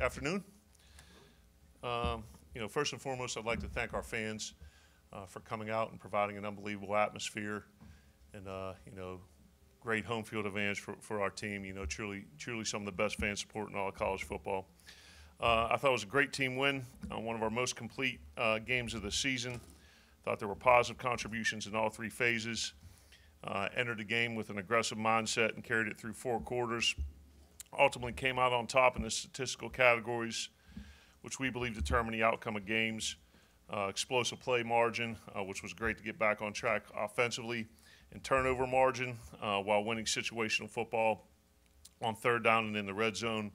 afternoon. Um, you know, first and foremost, I'd like to thank our fans uh, for coming out and providing an unbelievable atmosphere and, uh, you know, great home field advantage for, for our team. You know, truly, truly some of the best fan support in all of college football. Uh, I thought it was a great team win, uh, one of our most complete uh, games of the season. Thought there were positive contributions in all three phases. Uh, entered the game with an aggressive mindset and carried it through four quarters. Ultimately, came out on top in the statistical categories, which we believe determine the outcome of games. Uh, explosive play margin, uh, which was great to get back on track offensively, and turnover margin uh, while winning situational football on third down and in the red zone.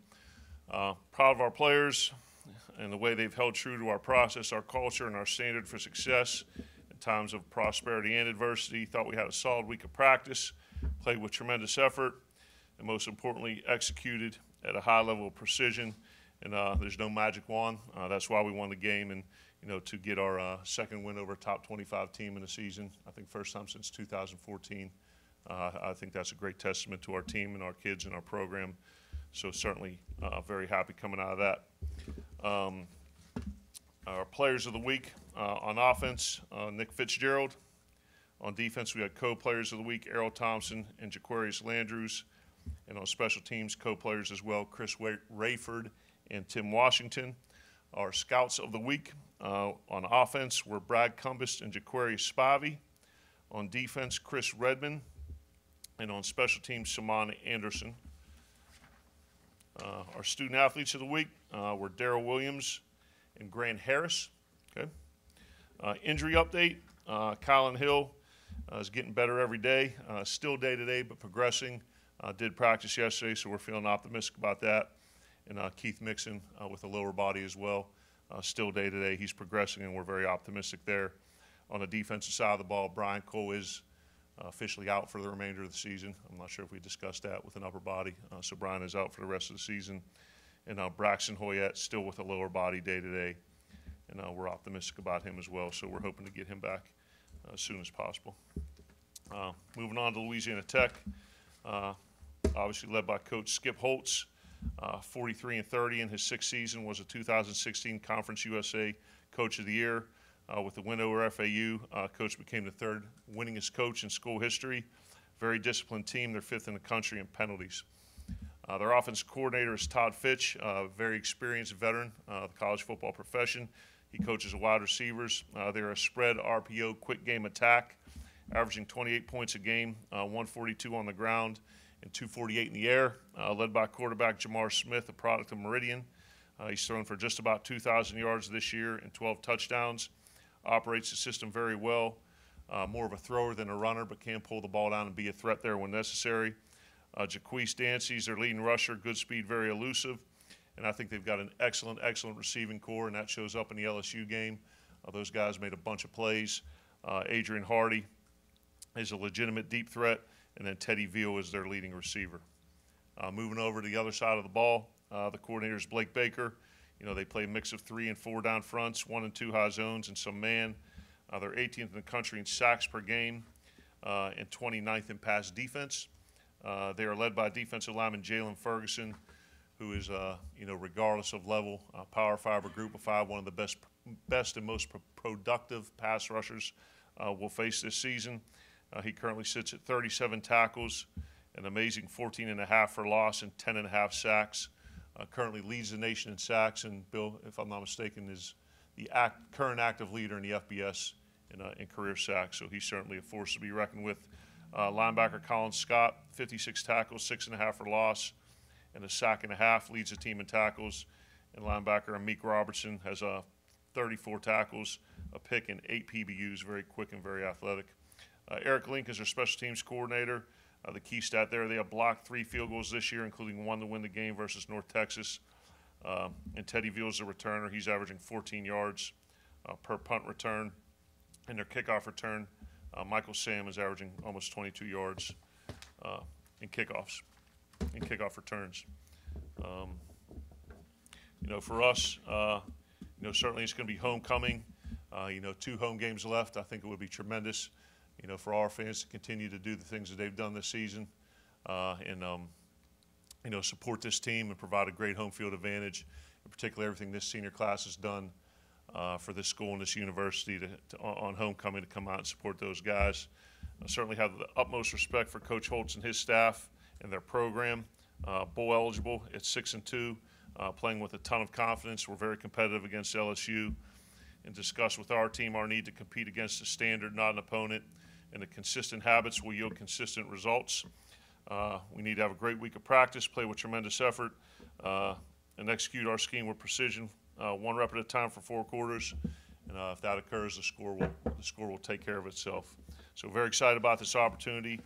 Uh, proud of our players and the way they've held true to our process, our culture, and our standard for success in times of prosperity and adversity. Thought we had a solid week of practice, played with tremendous effort, and most importantly, executed at a high level of precision. And uh, there's no magic wand. Uh, that's why we won the game, and you know to get our uh, second win over a top 25 team in the season. I think first time since 2014. Uh, I think that's a great testament to our team and our kids and our program. So certainly uh, very happy coming out of that. Um, our players of the week uh, on offense, Nick Fitzgerald. On defense, we had co-players of the week, Erroll Thompson and Jaquarius Landrews. And on special teams, co-players as well, Chris Rayford and Tim Washington. Our scouts of the week uh, on offense were Brad Cumbest and Jaquarius Spivey. On defense, Chris Redman. And on special teams, Samana Anderson. Uh, our student athletes of the week uh, were Daryl Williams and Grant Harris. Okay. Uh, injury update: uh, Kylin Hill uh, is getting better every day. Uh, still day to day, but progressing. Did practice yesterday, so we're feeling optimistic about that. And Keith Mixon with a lower body as well. still day to day, he's progressing, and we're very optimistic there. On the defensive side of the ball, Brian Cole is uh, officially out for the remainder of the season. I'm not sure if we discussed that with an upper body. Uh, so Brian is out for the rest of the season. And uh, Braxton Hoyett still with a lower body day to day. And uh, we're optimistic about him as well. So we're hoping to get him back uh, as soon as possible. Uh, moving on to Louisiana Tech, obviously led by Coach Skip Holtz. 43 and 30 in his sixth season was a 2016 Conference USA Coach of the Year. Uh, with the win over FAU, uh, coach became the third winningest coach in school history. Very disciplined team. They're fifth in the country in penalties. Uh, their offense coordinator is Todd Fitch, a very experienced veteran of the college football profession. He coaches wide receivers. Uh, they're a spread RPO quick game attack, averaging 28 points a game, uh, 142 on the ground, and 248 in the air. Uh, led by quarterback J'Mar Smith, a product of Meridian. he's thrown for just about 2,000 yards this year and 12 touchdowns operates the system very well. Uh, more of a thrower than a runner, but can pull the ball down and be a threat there when necessary. Uh, Jaqwis Dancy's their leading rusher, good speed, very elusive. And I think they've got an excellent, excellent receiving corps, and that shows up in the LSU game. Uh, those guys made a bunch of plays. Uh, Adrian Hardy is a legitimate deep threat, and then Teddy Veal is their leading receiver. Uh, moving over to the other side of the ball, uh, the coordinator is Blake Baker. You know, they play a mix of three and four down fronts, one and two high zones, and some man. Uh, they're 18th in the country in sacks per game uh, and 29th in pass defense. Uh, they are led by defensive lineman Jaylon Ferguson, who is, uh, you know, regardless of level, power five or group of five, one of the best, best and most productive pass rushers uh, we'll face this season. Uh, he currently sits at 37 tackles, an amazing 14 and a half for loss, and 10 and a half sacks uh, currently leads the nation in sacks, and Bill, if I'm not mistaken, is the act, current active leader in the FBS in, uh, in career sacks. So he's certainly a force to be reckoned with. Uh, linebacker Collin Scott, 56 tackles, six and a half for loss, and a sack and a half leads the team in tackles. And linebacker Amik Robertson has uh, 34 tackles, a pick, and eight PBUs. Very quick and very athletic. Uh, Eric Link is our special teams coordinator. Uh, the key stat there, they have blocked three field goals this year, including one to win the game versus North Texas. Uh, and Teddy Veal is the returner. He's averaging 14 yards uh, per punt return. And their kickoff return, uh, Michael Sam is averaging almost 22 yards uh, in kickoffs, in kickoff returns. Um, you know, for us, uh, you know, certainly it's going to be homecoming. you know, two home games left. I think it would be tremendous you know, for our fans to continue to do the things that they've done this season. Uh, and, um, you know, support this team and provide a great home field advantage, in particular everything this senior class has done uh, for this school and this university to, to, on homecoming to come out and support those guys. I certainly have the utmost respect for Coach Holtz and his staff and their program. Uh, bowl eligible at six and two, uh, playing with a ton of confidence. We're very competitive against LSU and discuss with our team our need to compete against a standard, not an opponent, and the consistent habits will yield consistent results. Uh, we need to have a great week of practice, play with tremendous effort, uh, and execute our scheme with precision, uh, one rep at a time for four quarters. And uh, if that occurs, the score will the score will take care of itself. So very excited about this opportunity.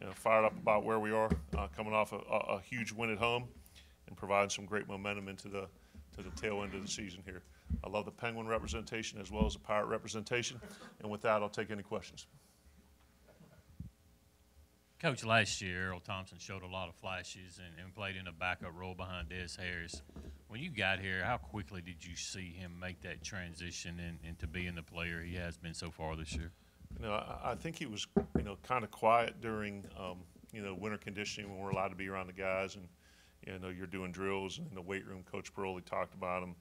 You know, fired up about where we are, uh, coming off a, a, huge win at home, and providing some great momentum into the to the tail end of the season here. I love the Penguin representation as well as the Pirate representation. And with that, I'll take any questions. Coach, last year Erroll Thompson showed a lot of flashes and, and played in a backup role behind Des Harris. When you got here, how quickly did you see him make that transition and, and being the player he has been so far this year? You know, I, I think he was, you know, kind of quiet during, um, you know, winter conditioning when we're allowed to be around the guys and, you know, you're doing drills and in the weight room. Coach Paroli talked about him,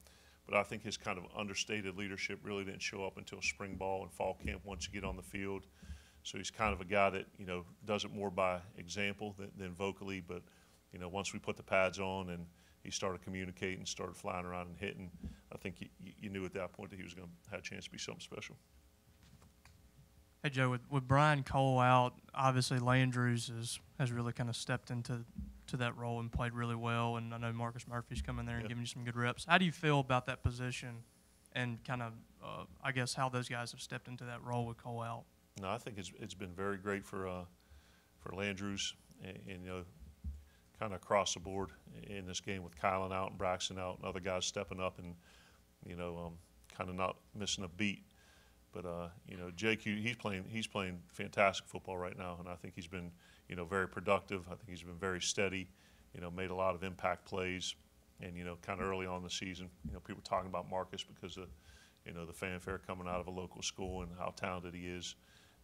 but I think his kind of understated leadership really didn't show up until spring ball and fall camp. Once you get on the field, so he's kind of a guy that you know does it more by example than, than vocally. But you know, once we put the pads on and he started communicating, started flying around and hitting, I think you, you knew at that point that he was going to have a chance to be something special. Hey Joe, with, with Brian Cole out, obviously Landrews has has really kind of stepped into to that role and played really well. And I know Marcus Murphy's coming there and Yeah. giving you some good reps. How do you feel about that position, and kind of, uh, I guess, how those guys have stepped into that role with Cole out? No, I think it's it's been very great for uh, for Landrews and, and you know kind of across the board in this game with Kylin out and Braxton out and other guys stepping up and you know um, kind of not missing a beat. But uh, you know JQ he's playing he's playing fantastic football right now and I think he's been you know very productive. I think he's been very steady. You know made a lot of impact plays and you know kind of early on the season you know people were talking about Marcus because of you know the fanfare coming out of a local school and how talented he is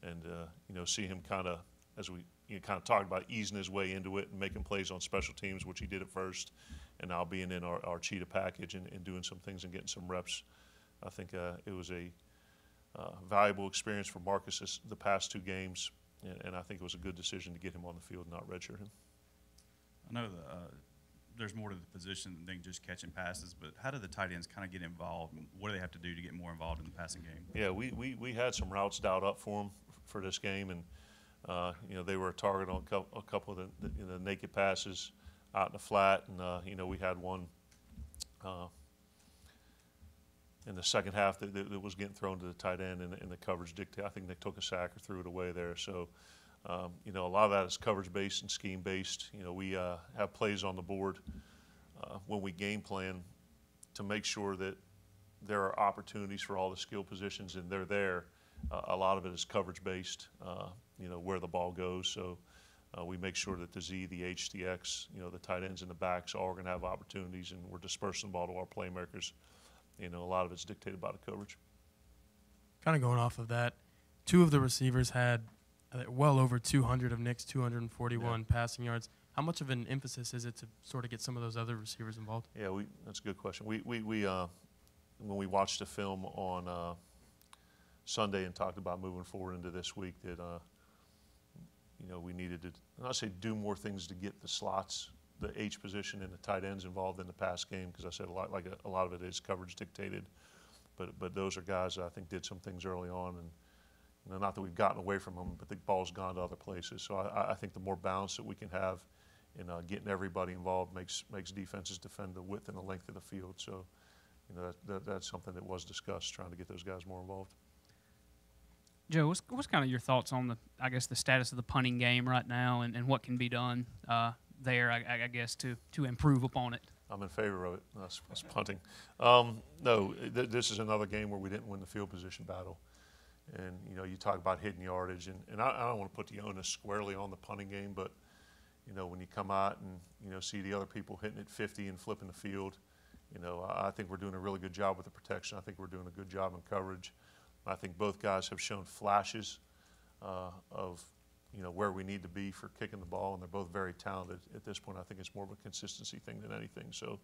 and uh, you know see him kind of as we you know, kind of talked about easing his way into it and making plays on special teams, which he did at first, and now being in our, our cheetah package and, and doing some things and getting some reps. I think uh, it was a uh, valuable experience for Marcus this, the past two games, and, and I think it was a good decision to get him on the field and not redshirt him. I know that, uh, there's more to the position than just catching passes, but how do the tight ends kind of get involved? What do they have to do to get more involved in the passing game? Yeah, we, we, we had some routes dialed up for them for this game, and uh, you know they were a target on a couple, of the, the, you know, naked passes out in the flat, and uh, you know we had one uh, in the second half that, that, was getting thrown to the tight end, and, and the coverage dictated. I think they took a sack or threw it away there. So um, you know a lot of that is coverage based and scheme based. You know we uh, have plays on the board uh, when we game plan to make sure that there are opportunities for all the skill positions, and they're there. A lot of it is coverage based, uh, you know, where the ball goes. So uh, we make sure that the Z, the H, the X, you know, the tight ends and the backs are going to have opportunities, and we're dispersing the ball to our playmakers. You know, a lot of it's dictated by the coverage. kind of going off of that, two of the receivers had uh, well over 200 of Nick's 241 passing yards. How much of an emphasis is it to sort of get some of those other receivers involved? Yeah, we, that's a good question. We, we, we uh, when we watched the film on uh, Sunday and talked about moving forward into this week, that uh, you know we needed to, not say do more things to get the slots, the H position and the tight ends involved in the pass game, because I said a lot, like a, a lot of it is coverage dictated, but but those are guys that I think did some things early on, and you know not that we've gotten away from them, but the ball's gone to other places. So I, I think the more balance that we can have in uh, getting everybody involved makes makes defenses defend the width and the length of the field. So, you know, that, that, that's something that was discussed, trying to get those guys more involved. Joe, what's, what's kind of your thoughts on the, I guess, the status of the punting game right now, and, and what can be done uh, there, I, I guess, to to improve upon it? I'm in favor of it. That's, us punting. Um, no, th- this is another game where we didn't win the field position battle. And you know, you talk about hidden yardage, and, and I, I don't want to put the onus squarely on the punting game, but you know, when you come out and you know see the other people hitting it 50 and flipping the field, you know, I, I think we're doing a really good job with the protection. I think we're doing a good job in coverage. I think both guys have shown flashes uh, of you know, where we need to be for kicking the ball, and they're both very talented. At this point, I think it's more of a consistency thing than anything. So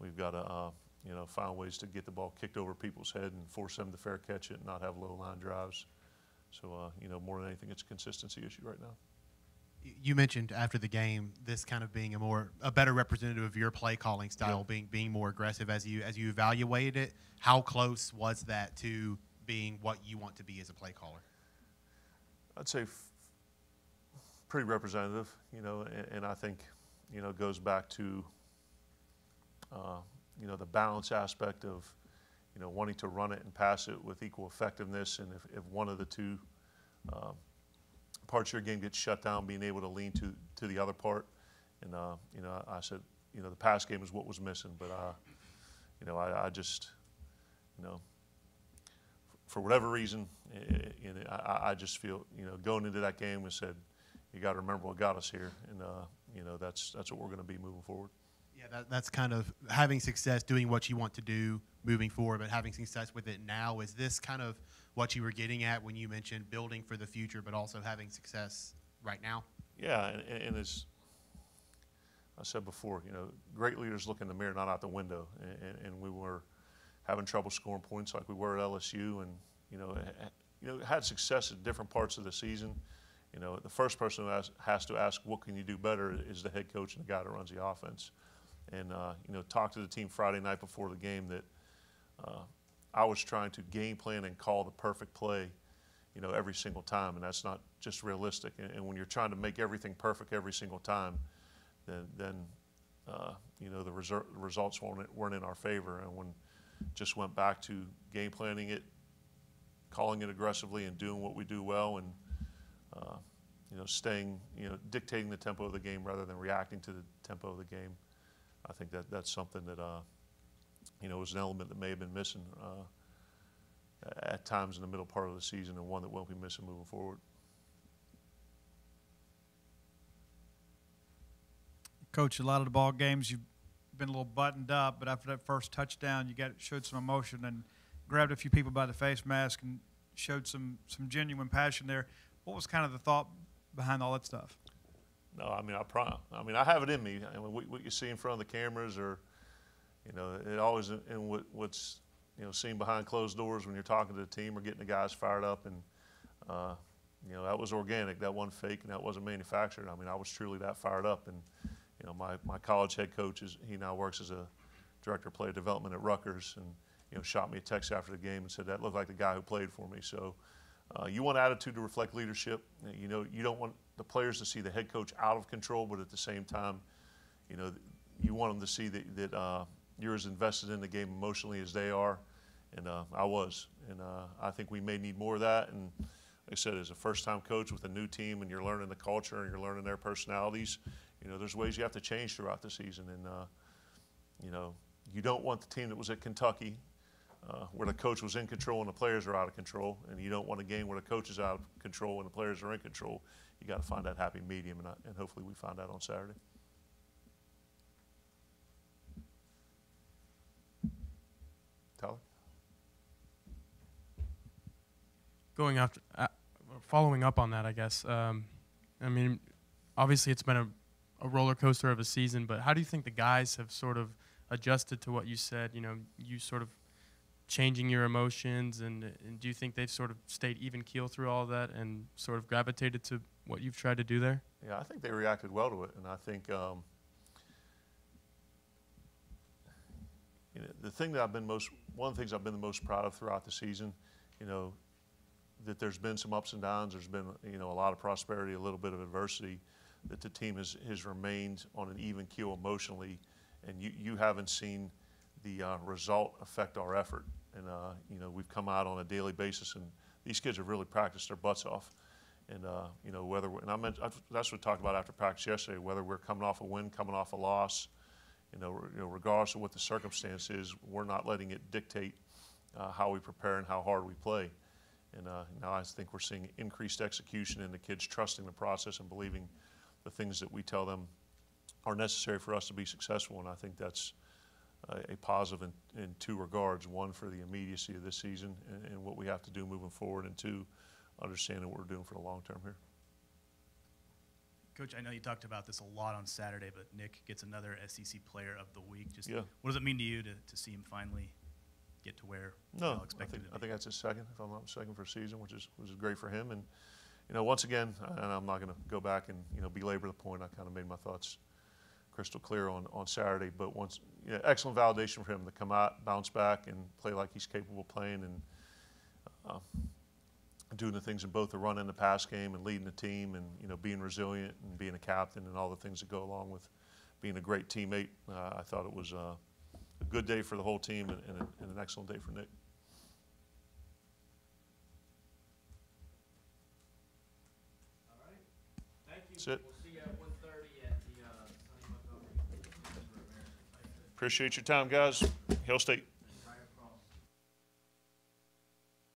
we've got to, uh, you know, find ways to get the ball kicked over people's head and force them to fair catch it and not have low line drives. So, uh, you know, more than anything, it's a consistency issue right now. You mentioned after the game this kind of being a more a better representative of your play calling style, Yeah. being being more aggressive as you as you evaluated it. How close was that to being what you want to be as a play caller? I'd say pretty representative, you know, and, and I think, you know, goes back to, uh, you know, the balance aspect of, you know, wanting to run it and pass it with equal effectiveness. And if, if one of the two um, parts of your game gets shut down, being able to lean to, to the other part. And, uh, you know, I said, you know, the pass game is what was missing, but, uh, you know, I, I just, you know, for whatever reason, you know, I, I- I just feel, you know, going into that game, we said, you got to remember what got us here, and uh, you know, that's that's what we're going to be moving forward. Yeah, that, that's kind of having success doing what you want to do moving forward, but having success with it now. Is this kind of what you were getting at when you mentioned building for the future, but also having success right now? Yeah, and, and as I said before, you know, great leaders look in the mirror, not out the window, and, and we were having trouble scoring points like we were at LSU, and you know, you know, had success at different parts of the season. You know, the first person who has, has to ask, what can you do better, is the head coach and the guy that runs the offense. And uh, you know, talked to the team Friday night before the game that uh, I was trying to game plan and call the perfect play, you know, every single time, and that's not just realistic. And, and when you're trying to make everything perfect every single time, then then uh, you know the reser- results weren't weren't in our favor. And when just went back to game planning it, calling it aggressively, and doing what we do well, and uh, you know, staying, you know, dictating the tempo of the game rather than reacting to the tempo of the game. I think that that's something that, uh, you know, was an element that may have been missing uh, at times in the middle part of the season, and one that won't be missing moving forward. Coach, a lot of the ball games you've been a little buttoned up, but after that first touchdown, you got showed some emotion and grabbed a few people by the face mask and showed some some genuine passion there. What was kind of the thought behind all that stuff? No, I mean, I pro- I mean, I have it in me. I mean, what, what you see in front of the cameras, or you know, it always in what, what's you know seen behind closed doors when you're talking to the team or getting the guys fired up, and uh, you know, that was organic. That wasn't fake, and that wasn't manufactured. I mean, I was truly that fired up, and you know, my my college head coach is he now works as a director of player development at Rutgers, and you know, shot me a text after the game and said that looked like the guy who played for me. So. Uh, you want attitude to reflect leadership. You know, you don't want the players to see the head coach out of control, but at the same time, you know, you want them to see that, that uh, you're as invested in the game emotionally as they are. And uh, I was. And uh, I think we may need more of that. And like I said, as a first time coach with a new team and you're learning the culture and you're learning their personalities, you know, there's ways you have to change throughout the season. And, uh, you know, you don't want the team that was at Kentucky uh, where the coach was in control and the players are out of control, and you don't want a game where the coach is out of control and the players are in control. You got to find that happy medium, and, and hopefully we find that on Saturday. Tyler. going after uh, following up on that i guess um, i mean obviously it's been a, a roller coaster of a season but how do you think the guys have sort of adjusted to what you said you know you sort of changing your emotions and, and do you think they've sort of stayed even keel through all that and sort of gravitated to what you've tried to do there Yeah, I think they reacted well to it, and I think um, you know, the thing that I've been most one of the things I've been the most proud of throughout the season, you know, that there's been some ups and downs. There's been you know a lot of prosperity, a little bit of adversity. That the team has has remained on an even keel emotionally, and you you haven't seen the uh, result affect our effort. And uh, you know we've come out on a daily basis, and these kids have really practiced their butts off. And uh, you know whether and I meant that's what we talked about after practice yesterday. Whether we're coming off a win, coming off a loss, you know, you know regardless of what the circumstance is, we're not letting it dictate uh, how we prepare and how hard we play. And uh, now I think we're seeing increased execution and the kids trusting the process and believing the things that we tell them are necessary for us to be successful. And I think that's a, a positive in, in two regards. One, for the immediacy of this season and, and what we have to do moving forward, and two, understanding what we're doing for the long term here. Coach, I know you talked about this a lot on Saturday, but Nick gets another SEC Player of the Week. Just Yeah. what does it mean to you to, to see him finally get to where No, all I expected think, I to be? think that's his second, if I'm not mistaken, for a season, which is, which is great for him. And, you know, once again, and I'm not gonna go back and, you know, belabor the point, I kind of made my thoughts crystal clear on, on Saturday, but once, yeah, excellent validation for him to come out, bounce back, and play like he's capable of playing, and, uh, doing the things in both the run and the pass game, and leading the team, and, you know, being resilient, and being a captain, and all the things that go along with being a great teammate. Uh, I thought it was, uh, a good day for the whole team, and, and, a- and an excellent day for Nick. That's it. We'll see you at one thirty at the, uh, Sonny Montgomery. Appreciate your time, guys. Hill State.